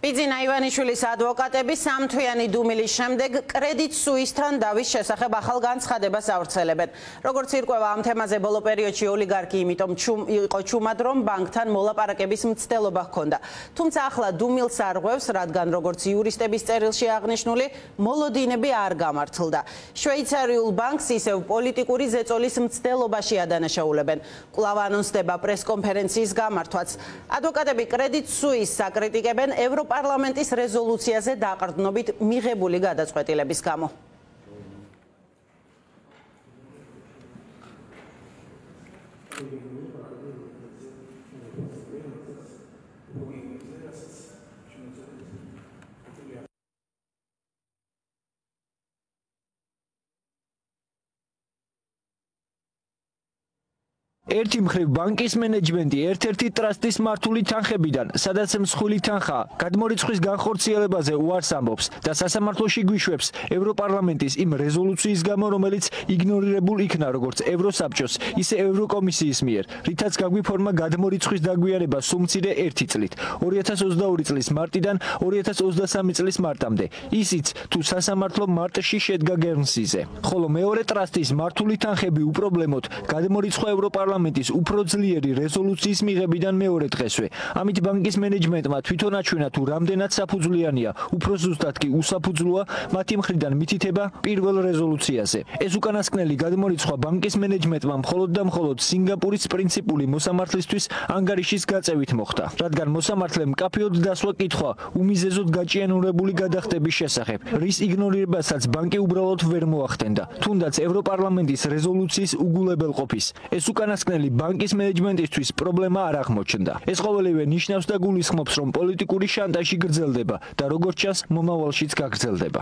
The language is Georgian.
ბიძინა ივანიშვილის ადვოკატები სამთვიანი დუმილის შემდეგ კრედიტ სუისთან დავის შესახებ ახალ განცხადებას ავრცელებენ. როგორც ირკვევა ამ თემაზე ბოლო პერიოდში ოლიგარქი იმიტომ იყო ჩუმად რომ ბანკთან მოლაპარაკების მცდელობა ჰქონდა. თუმცა ახლა დუმილს არღვევს, რადგან როგორც იურისტების წერილში აღნიშნული, მოლოდინები არ გამართლდა. შვეიცარიულ ბანკს ისევ პოლიტიკური ზეწოლის მცდელობაში ადანაშაულებენ. კვლავ ანონსდება პრესკონფერენციის გამართვაც. ადვოკატები კრედიტ სუის საკრიტიკებენ ევროპ პარლამენტის რეზოლუციაზე დაყრდნობით მიღებული გადაწყვეტილების გამო. Thank you. ერთი მხრივ ბანკის მენეჯმენტი ერთ-ერთი ტრასტის მართული თანხებიდან, სადაც მსხვილი თანხა გადმორიცხვის განხორციელებაზე უარს ამბობს და სასამართლოში გვიშვებს ევროპარლამენტის იმ რეზოლუციის გამო, რომელიც იგნორირებულ იქნა როგორც ევროსაბჭოს, ისე ევროკომისიის მიერ, რითაც გაგვიფორმა გადმორიცხვის დაგვიანება სუმცირე 1 წლით, 2022 წლის მარტიდან 2023 წლის მარტამდე. ისიც თუ სასამართლო მარტში შედგა გერნსიზე. ხოლო მეორე ტრასტის მართული თანხები უპრობლემოდ გადმორიცხვა ევროპარლამენტის პარლამენტის უფრო ძლიერი რეზოლუციის მიღებიდან მეორე დღესვე. ამით ბანკის მენეჯმენტმა თვითონ აჩვენა თუ რამდენად საფუძვლიანია, უფრო ზუსტად კი უსაფუძვლოა მათი მხრიდან მითითება პირველ რეზოლუციაზე. ეს უკანასკნელი გადმორიცხვა ბანკის მენეჯმენტმა მხოლოდ და მხოლოდ სინგაპურის პრინციპული მოსამართლისთვის ანგარიშის გაწევით მოხდა, რადგან მოსამართლემ კაფეოდ დასვა კითხვა უმიზეზოდ გაჭიანურებული გადახდების შესახებ, რის იგნორირებასაც ბანკი უბრალოდ ვერ მოახდენდა, თუნდაც ევროპარლამენტის რეზოლუციის უგულებელყოფის. ეს უკანასკნელი უკანასკნელი ბანკის მენეჯმენტისთვის პრობლემა არ აღმოჩნდა. ეს ყოველივე ნიშნავს და გულისხმობს, რომ პოლიტიკური შანტაჟი გრძელდება და როგორც ჩანს, მომავალშიც გაგრძელდება.